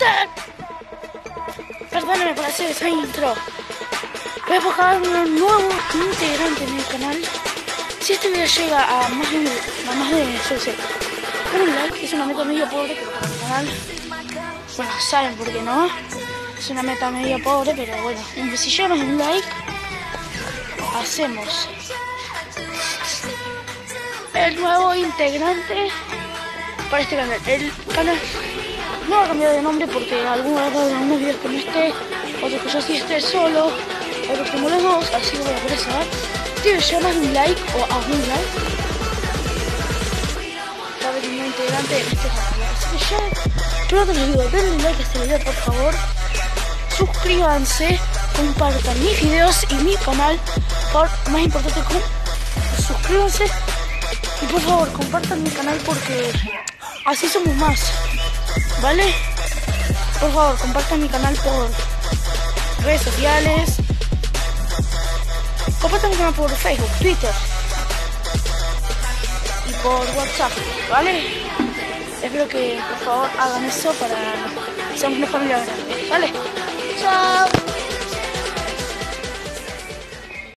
¡Master! Perdóname por hacer esa intro. Voy a buscar un nuevo integrante en el canal. Si este video llega a más de, a más de, sé, un like, es una meta medio pobre para el canal. Bueno, saben por qué no. Es una meta medio pobre, pero bueno, más de un like, hacemos el nuevo integrante para este canal. El canal no va a cambiar de nombre porque algunos algunos videos con este, otros que yo sí esté solo, otros como los dos, así que voy a. Debe llegar más de un like o a un like. Haber un nuevo integrante en este canal. Así que ya, pronto les digo, denle like a este video por favor. Suscríbanse, compartan mis videos y mi canal. Por más importante, suscríbanse y por favor compartan mi canal porque así somos más. ¿Vale? Por favor, compartan mi canal por redes sociales. Compartan mi canal por Facebook, Twitter y por WhatsApp, ¿vale? Espero que por favor hagan eso para seamos una familia grande, ¿vale? Chao.